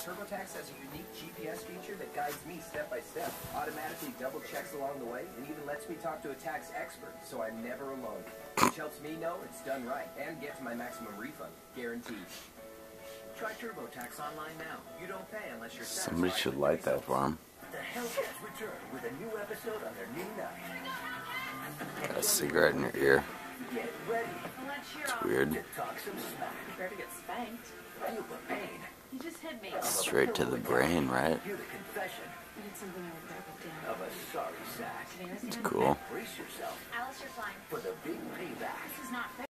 TaxTax has a unique GPS feature that guides me step by step, automatically double checks along the way, and even lets me talk to a tax expert, so I'm never alone. Which helps me know it's done right and get to my maximum refund, guaranteed. Try TurboTax online now. You don't pay unless you're Somebody should with light that for him. the Hellcats return with a new episode on their new night. Got a cigarette in your ear. Get ready It's weird. to talk some smack. Prepare to get spanked. Me. Straight to the brain, right? It's cool.